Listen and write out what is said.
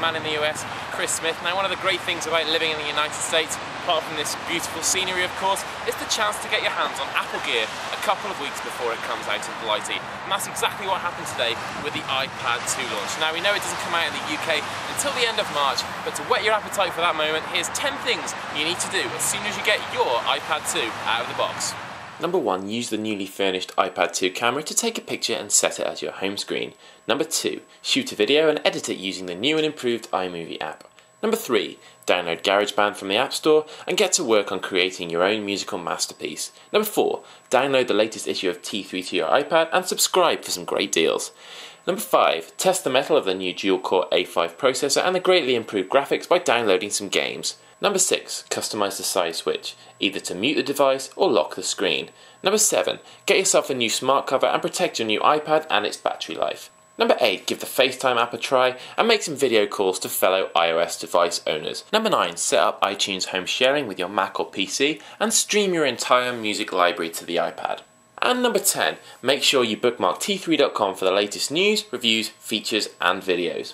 man in the US, Chris Smith. Now, one of the great things about living in the United States, apart from this beautiful scenery, of course, is the chance to get your hands on Apple Gear a couple of weeks before it comes out in Blighty. And that's exactly what happened today with the iPad 2 launch. Now, we know it doesn't come out in the UK until the end of March, but to whet your appetite for that moment, here's 10 things you need to do as soon as you get your iPad 2 out of the box. Number 1. Use the newly furnished iPad 2 camera to take a picture and set it as your home screen. Number 2. Shoot a video and edit it using the new and improved iMovie app. Number 3. Download GarageBand from the App Store and get to work on creating your own musical masterpiece. Number 4. Download the latest issue of T3 to your iPad and subscribe for some great deals. Number 5. Test the mettle of the new dual core A5 processor and the greatly improved graphics by downloading some games. Number 6. Customize the side switch, either to mute the device or lock the screen. Number 7. Get yourself a new smart cover and protect your new iPad and its battery life. Number 8. Give the FaceTime app a try and make some video calls to fellow iOS device owners. Number 9. Set up iTunes home sharing with your Mac or PC and stream your entire music library to the iPad. And number 10. Make sure you bookmark t3.com for the latest news, reviews, features, and videos.